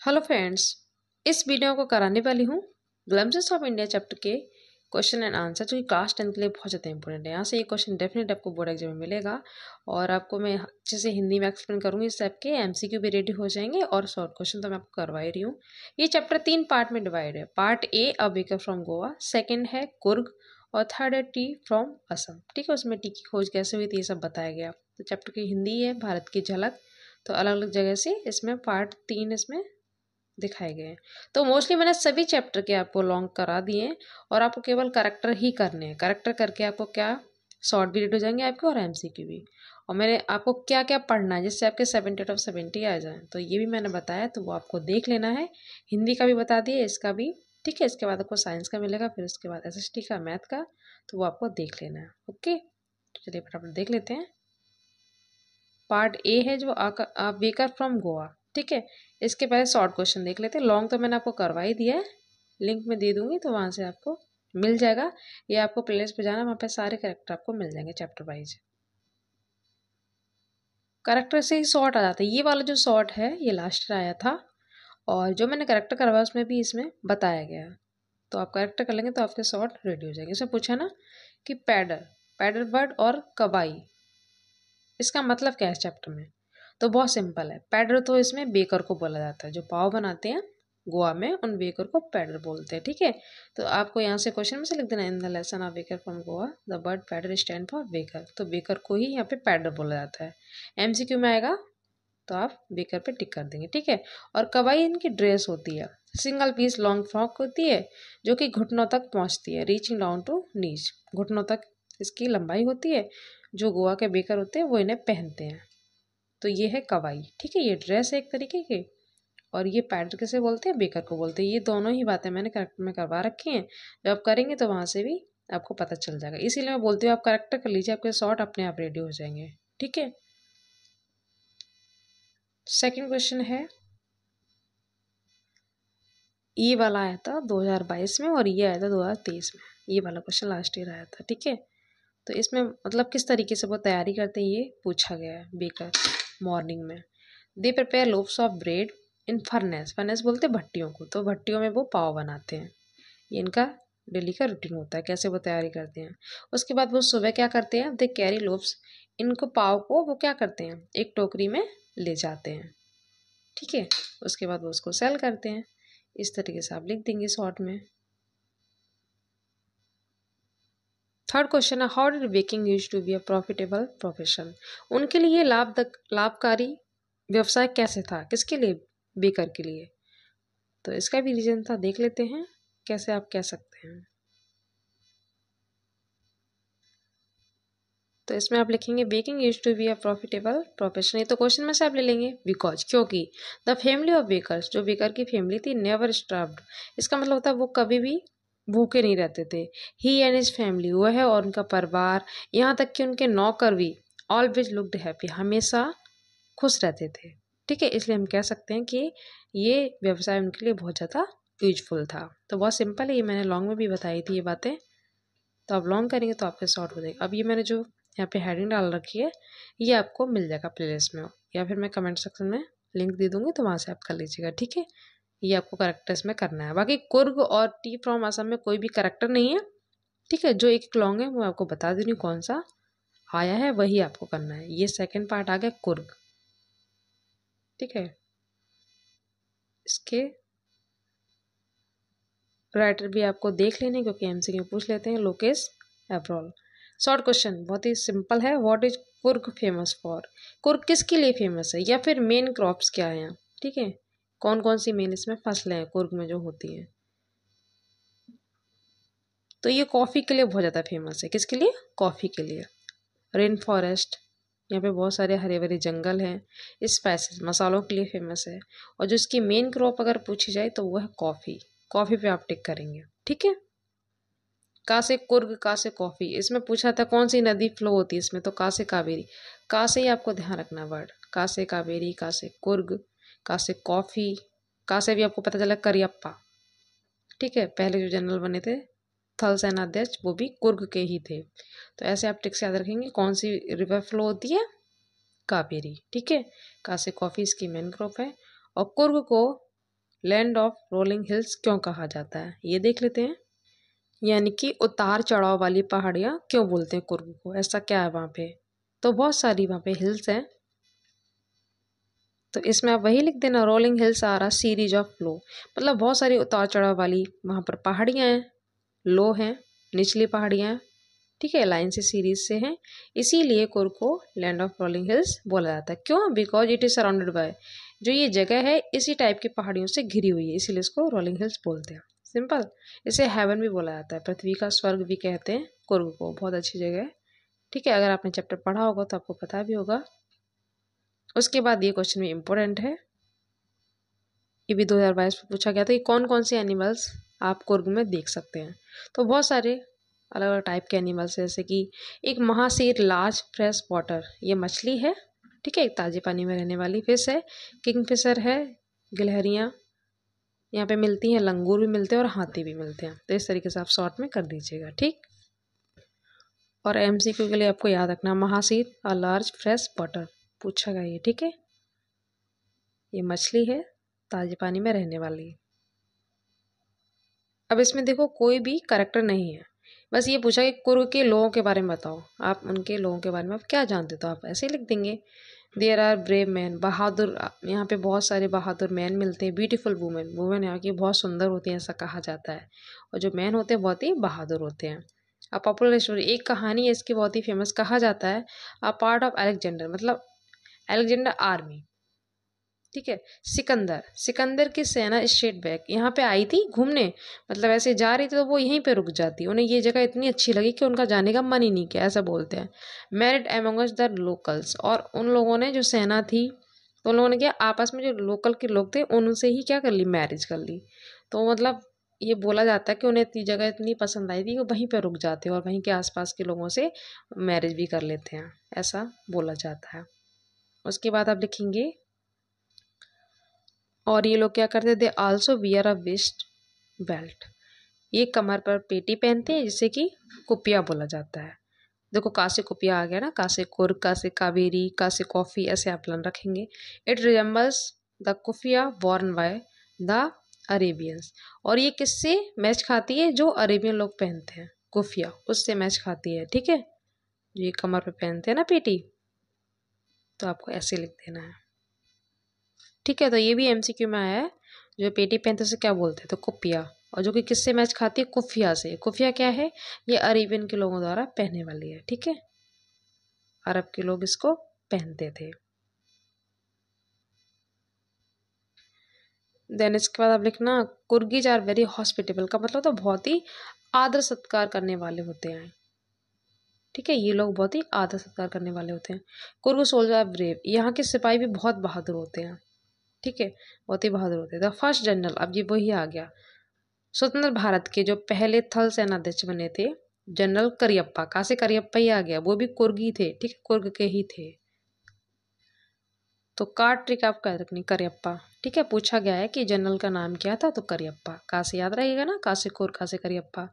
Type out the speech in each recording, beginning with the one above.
Hello friends इस video को कराने वाली हूँ ग्लम्सेस ऑफ़ इंडिया चैप्टर के क्वेश्चन एंड आंसर जो कि क्लास टेंथ के लिए बहुत ज़्यादा इंपॉर्टेंट है। यहाँ से ये क्वेश्चन डेफिनेट आपको बोर्ड एग्ज़ाम में मिलेगा और आपको मैं अच्छे से हिंदी में एक्सप्लेन करूँगी इस टाइप के एमसीक्यू भी रेडी हो जाएँगे और शॉर्ट क्वेश्चन तो मैं आपको करवा ही रही हूँ। ये चैप्टर तीन पार्ट में डिवाइड है। Part A a baker from Goa second है कुर्ग और थर्ड है टी फ्रॉम असम ठीक है, उसमें टी की खोज कैसे हुई थी ये सब बताया गया। तो चैप्टर की हिंदी है, भारत की झलक। तो अलग अलग जगह से इसमें पार्ट तीन इसमें दिखाए गए हैं। तो मोस्टली मैंने सभी चैप्टर के आपको लॉन्ग करा दिए हैं और आपको केवल करेक्टर ही करने हैं। करेक्टर करके आपको क्या शॉर्ट भी रेड हो जाएँगे आपके और एमसीक्यू भी। और मैंने आपको क्या क्या पढ़ना है, जिससे आपके सेवेंटी आउट ऑफ़ सेवेंटी आ जाए। तो ये भी मैंने बताया तो वो आपको देख लेना है। हिंदी का भी बता दिए, इसका भी। ठीक है, इसके बाद आपको साइंस का मिलेगा, फिर उसके बाद एसएसटी का मैथ का तो वो आपको देख लेना है। ओके तो चलिए फटाफट देख लेते हैं। पार्ट ए है जो आ वेकर फ्रॉम गोवा ठीक है? इसके पहले शॉर्ट क्वेश्चन देख लेते हैं। लॉन्ग तो मैंने आपको करवा ही दिया है। लिंक में दे दूँगी तो वहाँ से आपको मिल जाएगा। या आपको प्लेलिस्ट पे जाना, वहाँ पे सारे करेक्टर आपको मिल जाएँगे चैप्टर वाइज करेक्टर से ही शॉर्ट आ जाता है। ये वाला जो शॉर्ट है, ये लास्ट आया था और जो मैंने करेक्टर करवाया उसमें भी इसमें बताया गया तो आप करेक्टर कर लेंगे तो आपके शॉर्ट रेडी हो जाएँगे। इसमें पूछा ना कि पैडर पैडर बर्ड और कबाई, इसका मतलब क्या है चैप्टर में? तो बहुत सिंपल है। पैडर तो इसमें बेकर को बोला जाता है। जो पाव बनाते हैं, गोवा में, उन बेकर को पैडर बोलते हैं, ठीक है? तो आपको यहाँ से क्वेश्चन में से लिख देना in the lesson of baker from Goa, the bird pader stand for baker. तो बेकर को ही यहाँ पे पैडर बोला जाता है। एमसीक्यू में आएगा तो आप बेकर पे टिक कर देंगे, ठीक है? और कवाई इनकी ड्रेस होती है। सिंगल पीस लॉन्ग फ्रॉक होती है, जो कि घुटनों तक पहुँचती है रीचिंग डाउन टू नीच घुटनों तक इसकी लंबाई होती है, जो गोवा के बेकर होते हैं, वो इन्हें पहनते हैं। तो ये है कवाई। ठीक है, ये ड्रेस है एक तरीके के, और ये पैडर कैसे बोलते हैं? बेकर को बोलते हैं। ये दोनों ही बातें मैंने करेक्टर में करवा रखी हैं। जब आप करेंगे तो वहाँ से भी आपको पता चल जाएगा। इसीलिए मैं बोलती हूँ, आप करेक्टर कर लीजिए, आपके शॉर्ट अपने आप रेडी हो जाएँगे। ठीक है? सेकेंड क्वेश्चन है। ये वाला आया था 2022 में और ये आया था 2023 में। ये वाला क्वेश्चन लास्ट ईयर आया था। ठीक है? तो इसमें मतलब किस तरीके से वो तैयारी करते हैं, ये पूछा गया है, बेकर। मॉर्निंग में। They prepare loaves of bread in furnace furnace बोलते भट्टियों को। तो भट्टियों में वो पाव बनाते हैं। ये इनका डेली का रूटीन होता है। कैसे वो तैयारी करते हैं? उसके बाद वो सुबह क्या करते हैं? दे कैरी लोफ्स इनको पाव को वो क्या करते हैं? एक टोकरी में ले जाते हैं। ठीक है? उसके बाद वो उसको सेल करते हैं। इस तरीके से आप लिख देंगे शॉर्ट में। थर्ड क्वेश्चन है how did baking use to be a profitable profession उनके लिए लाभ लाभकारी व्यवसाय कैसे था? किसके लिए? बेकर के लिए। तो इसका भी रीजन था, देख लेते हैं, कैसे आप कह सकते हैं। तो इसमें आप लिखेंगे baking use to be a profitable profession ये तो क्वेश्चन में से आप ले लेंगे बिकॉज़ क्योंकि द फैमिली ऑफ़ बेकर्स जो बेकर की फैमिली थी नेवर स्ट्राफ्ड इसका मतलब होता है वो कभी भी भूखे नहीं रहते थे। ही एंड हिज फैमिली वह है और उनका परिवार। यहाँ तक कि उनके नौकर भी ऑलवेज लुकड हैप्पी हमेशा खुश रहते थे। ठीक है, इसलिए हम कह सकते हैं कि ये व्यवसाय उनके लिए बहुत ज़्यादा यूजफुल था। तो बहुत सिंपल है, ये मैंने लॉन्ग में भी बताई थी ये बातें। तो आप लॉन्ग करेंगे तो आपके शॉर्ट हो जाएगा। अब ये मैंने जो यहाँ पे हेडिंग डाल रखी है, ये आपको मिल जाएगा प्लेलिस्ट में। या फिर मैं कमेंट सेक्शन में लिंक दे दूँगी तो वहाँ से आप कर लीजिएगा। ठीक है? ये आपको करेक्टर इसमें करना है। बाकी कुर्ग और टी फ्रॉम असम में कोई भी करेक्टर नहीं है, ठीक है? जो एक लॉन्ग है, वो आपको बता दे रही हूँ कौन सा आया है, वही आपको करना है। ये सेकंड पार्ट आ गया कुर्ग ठीक है? इसके राइटर भी आपको देख लेने क्योंकि एमसीक्यू पूछ लेते हैं लोकेश एब्रॉल शॉर्ट क्वेश्चन बहुत ही सिंपल है। What is Coorg famous for Coorg किसके लिए फ़ेमस है? या फिर मेन क्रॉप्स क्या है? ठीक है? कौन कौन सी मेन इसमें फ़सलें हैं, कुर्ग में जो होती हैं? तो ये कॉफ़ी के लिए बहुत ज़्यादा फ़ेमस है। किसके लिए? कॉफ़ी के लिए। रेन फॉरेस्ट यहाँ पे बहुत सारे हरे भरे जंगल हैं। स्पाइसेस मसालों के लिए फ़ेमस है। और जो इसकी मेन क्रॉप अगर पूछी जाए तो वो है कॉफ़ी कॉफ़ी पे आप टिक करेंगे। ठीक है? का से कुर्ग का से कॉफ़ी इसमें पूछा था कौन सी नदी फ्लो होती है इसमें? तो का से कावेरी। का से ही आपको ध्यान रखना वर्ड का से कावेरी का से कुर्ग। का से कॉफ़ी का से भी आपको पता चला करियप्पा। ठीक है, पहले जो जनरल बने थे थल सेनाध्यक्ष वो भी कुर्ग के ही थे। तो ऐसे आप टिक्स याद रखेंगे, कौन सी रिवर फ्लो होती है? कावेरी। ठीक है का से कॉफ़ी इसकी मेन क्रॉप है। और कुर्ग को लैंड ऑफ़ रोलिंग हिल्स क्यों कहा जाता है? ये देख लेते हैं। यानी कि उतार चढ़ाव वाली पहाड़ियाँ क्यों बोलते हैं कुर्ग को? ऐसा क्या है वहाँ पे? तो बहुत सारी वहाँ पे हिल्स हैं। तो इसमें आप वही लिख देना रोलिंग हिल्स आ रहा सीरीज़ ऑफ़ लो मतलब बहुत सारी उतार चढ़ाव वाली वहाँ पर पहाड़ियाँ हैं लो हैं, निचली पहाड़ियाँ ठीक है, लाइन से सीरीज़ से हैं। इसीलिए कुर्ग को लैंड ऑफ़ रोलिंग हिल्स बोला जाता है। क्यों? Because it is surrounded by जो ये जगह है, इसी टाइप की पहाड़ियों से घिरी हुई है, इसीलिए इसको रोलिंग हिल्स बोलते हैं। सिंपल इसे हेवन भी बोला जाता है। पृथ्वी का स्वर्ग भी कहते हैं कुर्ग को। बहुत अच्छी जगह है। ठीक है, अगर आपने चैप्टर पढ़ा होगा तो आपको पता भी होगा। उसके बाद ये क्वेश्चन भी इम्पोर्टेंट है। ये भी 2022 में पूछा गया था कि कौन कौन से एनिमल्स आप कुर्ग में देख सकते हैं? तो बहुत सारे अलग अलग टाइप के एनिमल्स हैं, जैसे कि एक महासीर लार्ज फ्रेश वाटर ये मछली है, ठीक है, एक ताज़े पानी में रहने वाली फ़िश है किंग फिशर है, गिलहरियाँ, यहाँ पे मिलती हैं, लंगूर भी मिलते हैं और हाथी भी मिलते हैं। तो इस तरीके से आप शॉर्ट में कर दीजिएगा, ठीक? और एमसीक्यू के लिए आपको याद रखना, mahseer a large fresh water पूछा गया, ये ठीक है? ये मछली है, ताजे पानी में रहने वाली अब इसमें देखो, कोई भी करेक्टर नहीं है। बस ये पूछा कि कुर्ग के लोगों के बारे में बताओ। आप उनके लोगों के बारे में आप क्या जानते तो आप ऐसे लिख देंगे देर आर ब्रेव मैन बहादुर, यहाँ पे बहुत सारे बहादुर मैन मिलते हैं ब्यूटीफुल वुमेन वुमेन यहाँ की बहुत सुंदर होती हैं, ऐसा कहा जाता है। और जो मैन होते हैं, बहुत ही बहादुर होते हैं। अ पॉपुलर स्टोरी एक कहानी है, इसकी बहुत ही फ़ेमस कहा जाता है अ पार्ट ऑफ़ अलेक्जेंडर मतलब अलेक्जेंडर आर्मी ठीक है? सिकंदर। सिकंदर की सेना स्टेट बैक। यहाँ पे आई थी घूमने। मतलब ऐसे जा रही थी तो वो यहीं पे रुक जाती। उन्हें ये जगह इतनी अच्छी लगी कि उनका जाने का मन ही नहीं किया, ऐसा बोलते हैं। मैरिड एमंगस द लोकल्स और उन लोगों ने जो सेना थी तो उन लोगों ने क्या, आपस में जो लोकल के लोग थे, उनसे ही क्या कर ली? मैरिज कर ली। तो मतलब ये बोला जाता है कि उन्हें इतनी जगह इतनी पसंद आई थी कि वहीं पर रुक जाते और वहीं के आसपास के लोगों से मैरिज भी कर लेते हैं। ऐसा बोला जाता है। उसके बाद आप लिखेंगे, और ये लोग क्या करते थे also wear a waist belt ये कमर पर पेटी पहनते हैं, जिसे कि कुपिया बोला जाता है। देखो, कासे कुपिया आ गया ना, कासे कुर, कासे कावेरी, कासे कॉफ़ी, ऐसे आप प्लान रखेंगे। It resembles the kufia worn by the Arabians और ये किससे मैच खाती है? जो अरेबियन लोग पहनते हैं, कुफिया, उससे मैच खाती है, ठीक है? जो ये कमर पे पहनते हैं ना पेटी तो आपको ऐसे लिख देना है। ठीक है तो ये भी एमसीक्यू में आया है। जो पेटी पहनते से क्या बोलते हैं? तो कुपिया। और जो कि किससे मैच खाती है? कुफिया से। कुफिया क्या है? ये अरेबियन के लोगों द्वारा पहनने वाली है। ठीक है? अरब के लोग इसको पहनते थे। देन इसके बाद आप लिखना, कुर्गीज आर वेरी हॉस्पिटेबल का मतलब तो बहुत ही आदर सत्कार करने वाले होते हैं। ठीक है, ये लोग बहुत ही आदर सत्कार करने वाले होते हैं। कुर्ग सोल्जर ब्रेव यहाँ के सिपाही भी बहुत बहादुर होते हैं। ठीक है, बहुत ही बहादुर होते हैं। द फ़र्स्ट जनरल, अब ये वही आ गया। स्वतंत्र भारत के जो पहले थल सेनाध्यक्ष बने थे, जनरल करियप्पा कासे करियप्पा ही आ गया। वो भी कुर्ग ही थे, ठीक है, कुर्ग के ही थे। तो कार ट्रिक आप कह रखनी, करियप्पा। ठीक है, पूछा गया है कि जनरल का नाम क्या था तो करियप्पा। कहाँ से याद रहेगा ना? कहाँ से कुर कहाँ से करियप्पा।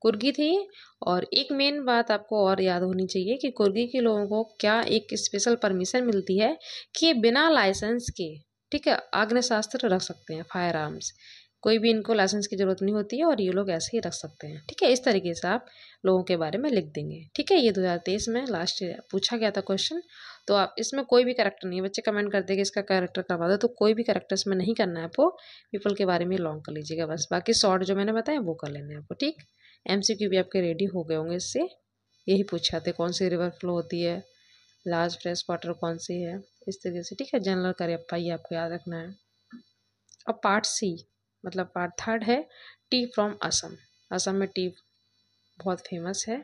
कुर्गी थी, और एक मेन बात आपको और याद होनी चाहिए कि कुर्गी के लोगों को क्या एक स्पेशल परमिशन मिलती है कि बिना लाइसेंस के, ठीक है, आग्नेशास्त्र रख सकते हैं फायर आर्म्स कोई भी इनको लाइसेंस की ज़रूरत नहीं होती है और ये लोग ऐसे ही रख सकते हैं। ठीक है, इस तरीके से आप लोगों के बारे में लिख देंगे। ठीक है, ये दो हज़ार तेईस में लास्ट पूछा गया था क्वेश्चन तो आप इसमें कोई भी करेक्टर नहीं है। बच्चे कमेंट कर देंगे, इसका करेक्टर करवा दो। तो कोई भी करेक्टर इसमें नहीं करना है आपको। पीपल के बारे में लॉन्ग कर लीजिएगा बस। बाकी शॉर्ट जो मैंने बताया, वो कर लेने आपको। ठीक? एमसीक्यू भी आपके रेडी हो गए होंगे इससे। यही पूछा थे, कौन सी रिवर फ्लो होती है? लार्ज फ्रेश वाटर कौन सी है? इस तरीके से। ठीक है जनरल करियप्पा ये आपको याद रखना है। अब पार्ट सी मतलब पार्ट थर्ड है, टी फ्रॉम असम। असम में टी बहुत फ़ेमस है।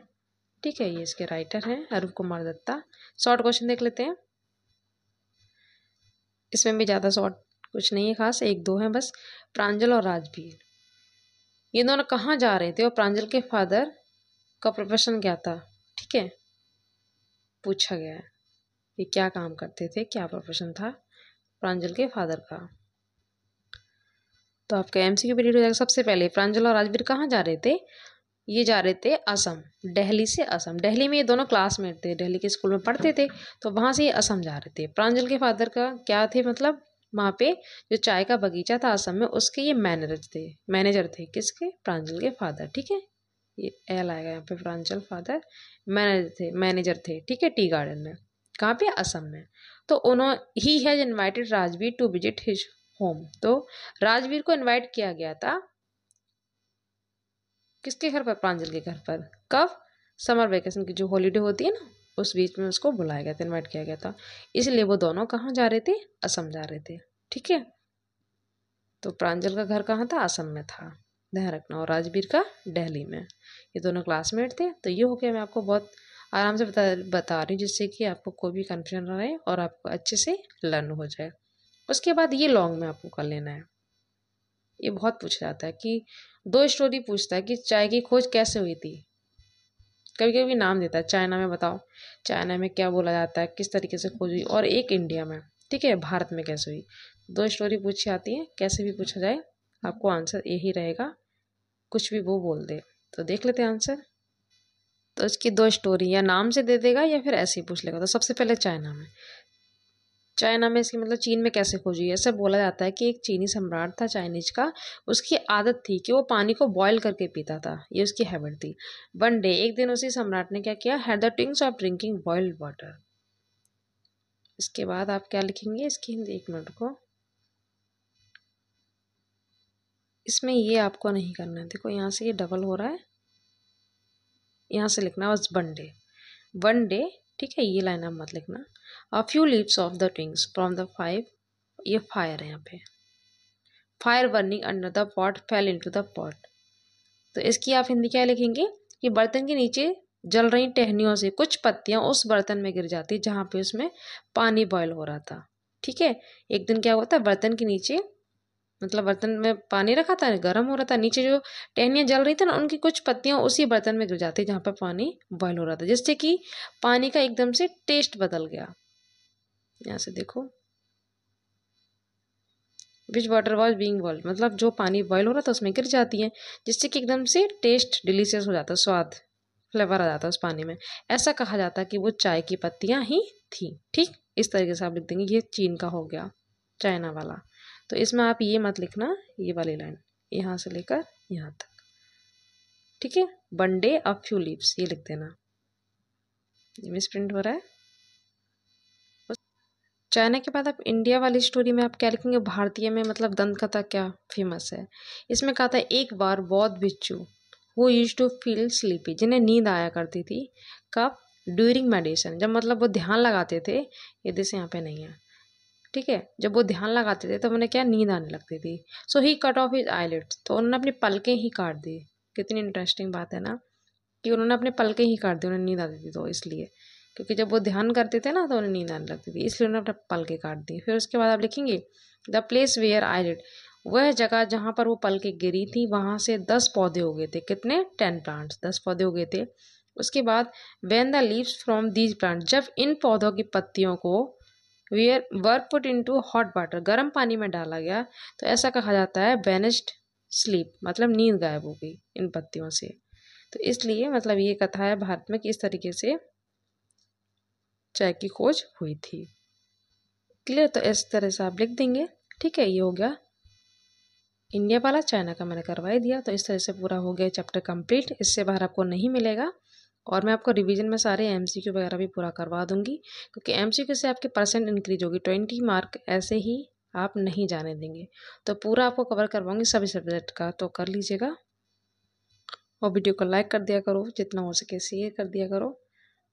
ठीक है, ये इसके राइटर हैं अरूप कुमार दत्ता। शॉर्ट क्वेश्चन देख लेते हैं। इसमें भी ज़्यादा शॉर्ट कुछ नहीं है खास, एक दो हैं बस। प्रांजल और राजवीर ये दोनों कहाँ जा रहे थे? और प्रांजल के फादर का प्रोफेशन क्या था? ठीक है, पूछा गया है। ये क्या काम करते थे? क्या प्रोफेशन था? प्रांजल के फादर का। तो आपका एम सी पीरियड हो जाएगा। सबसे पहले प्रांजल और राजवीर कहाँ जा रहे थे? ये जा रहे थे असम दिल्ली से असम। दिल्ली में ये दोनों क्लासमेट थे दिल्ली के स्कूल में पढ़ते थे तो वहाँ से ये असम जा रहे थे। प्रांजल के फादर का क्या थे मतलब? वहाँ पे जो चाय का बगीचा था असम में, उसके ये मैनेजर थे मैनेजर थे किसके? प्रांजल के फादर ठीक है? ये एल आएगा यहाँ पे प्रांजल फादर मैनेजर थे मैनेजर थे, ठीक है? टी गार्डन में। कहाँ पे? असम में। तो उन्होंने ही has invited Rajvir to visit his home. तो राजवीर को इनवाइट किया गया था। किसके घर पर? प्रांजल के घर पर। कब? समर वेकेशन की जो हॉलीडे होती है ना, उस बीच में उसको बुलाया गया था इन्वाइट किया गया था। इसलिए वो दोनों कहाँ जा रहे थे? असम जा रहे थे। ठीक है? तो प्रांजल का घर कहाँ था? असम में था। ध्यान रखना। और राजवीर का दिल्ली में। ये दोनों क्लासमेट थे। तो ये हो गया मैं आपको बहुत आराम से बता बता रही हूँ, जिससे कि आपको कोई भी कन्फ्यूज़न ना रहे और आपको अच्छे से लर्न हो जाए। उसके बाद ये लॉन्ग में आपको कर लेना है। ये बहुत पूछा जाता है कि दो स्टोरी पूछता है कि चाय की खोज कैसे हुई थी? कभी कभी नाम देता है, चाइना में बताओ। चाइना में क्या बोला जाता है, किस तरीके से खोज हुई और एक इंडिया में, ठीक है, भारत में कैसे हुई? दो स्टोरी पूछी आती है, कैसे भी पूछा जाए, आपको आंसर यही रहेगा। कुछ भी वो बोल दे तो देख लेते हैं आंसर। तो इसकी दो स्टोरी, या नाम से दे देगा या फिर ऐसे ही पूछ लेगा। तो सबसे पहले चाइना में। चाइना में इसकी मतलब चीन में कैसे खोजी ऐसा बोला जाता है कि एक चीनी सम्राट था चाइनीज़ का, उसकी आदत थी कि वो पानी को बॉयल करके पीता था। ये उसकी हैबिट थी। वन डे एक दिन उसी सम्राट ने क्या किया? Had the twigs of drinking boiled water इसके बाद आप क्या लिखेंगे इसकी हिंदी? एक मिनट को इसमें ये आपको नहीं करना है। देखो, यहाँ से ये डबल हो रहा है। यहाँ से लिखना बस वन डे वन डे ठीक है, ये लाइन आप मत लिखना। A few leaves of the twigs from the five ये फायर है यहाँ पे। Fire burning under the pot fell into the pot तो इसकी आप हिंदी क्या लिखेंगे? कि बर्तन के नीचे जल रही टहनियों से कुछ पत्तियाँ उस बर्तन में गिर जाती जहाँ पे उसमें पानी बॉयल हो रहा था। ठीक है? एक दिन क्या हुआ था? बर्तन के नीचे मतलब बर्तन में पानी रखा था, गर्म हो रहा था, नीचे जो टहनियाँ जल रही थी ना, उनकी कुछ पत्तियाँ उसी बर्तन में गिर जाती जहाँ पर पानी बॉयल हो रहा था, जिससे कि पानी का एकदम से टेस्ट बदल गया। यहाँ से देखो। Which water was being boiled मतलब जो पानी बॉयल हो रहा था उसमें गिर जाती है, जिससे कि एकदम से टेस्ट डिलीशियस हो जाता है स्वाद फ्लेवर आ जाता है उस पानी में। ऐसा कहा जाता है कि वो चाय की पत्तियाँ ही थी, ठीक? इस तरीके से आप लिख देंगे, ये चीन का हो गया, चाइना वाला। तो इसमें आप ये मत लिखना, ये वाली लाइन, यहाँ से लेकर यहाँ तक, ठीक है? One day a few leaves ये लिख देना। मिस प्रिंट हो रहा है। चाइना के बाद आप इंडिया वाली स्टोरी में आप क्या लिखेंगे? भारतीय में मतलब दंत कथा क्या फ़ेमस है? इसमें कहा था, एक बार बौद्ध बिच्छू वो यूज़ टू फील स्लीपी जिन्हें नींद आया करती थी कब ड्यूरिंग मेडिसन जब मतलब वो ध्यान लगाते थे, ये जैसे यहाँ पे नहीं है, ठीक है? जब वो ध्यान लगाते थे तो उन्हें क्या नींद आने लगती थी? So he cut off his eyelids तो उन्होंने अपनी पलकें ही काट दी कितनी इंटरेस्टिंग बात है ना, कि उन्होंने अपने पलकें ही काट दी उन्हें नींद आती थी तो इसलिए। क्योंकि जब वो ध्यान करते थे ना तो उन्हें नींद आने लगती थी। इसलिए उन्होंने अपने पलके काट दी फिर उसके बाद आप लिखेंगे, द प्लेस वेयर आईलेट वह जगह जहाँ पर वो पलके गिरी थी, वहाँ से दस पौधे हो गए थे। कितने? Ten plants. दस पौधे हो गए थे। उसके बाद when the leaves from these plant जब इन पौधों की पत्तियों को where were put into hot water गर्म पानी में डाला गया तो ऐसा कहा जाता है बेनिस्ड स्लीप मतलब नींद गायब हो गई इन पत्तियों से। तो इसलिए मतलब ये कथा है, भारत में कि इस तरीके से चाय की खोज हुई थी। क्लियर तो इस तरह से आप लिख देंगे। ठीक है, ये हो गया। इंडिया वाला चाइना का मैंने करवाई दिया तो इस तरह से पूरा हो गया चैप्टर कंप्लीट इससे बाहर आपको नहीं मिलेगा। और मैं आपको रिवीजन में सारे एम सी वगैरह भी पूरा करवा दूँगी, क्योंकि एम सी से आपके परसेंट इंक्रीज होगी। ट्वेंटी मार्क ऐसे ही आप नहीं जाने देंगे। तो पूरा आपको कवर करवाऊँगी सभी सब्जेक्ट का तो कर लीजिएगा। और वीडियो को लाइक कर दिया करो, जितना हो सके शेयर कर दिया करो।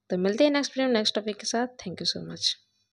तो मिलते हैं नेक्स्ट वीडियो नेक्स्ट टॉपिक के साथ। Thank you so much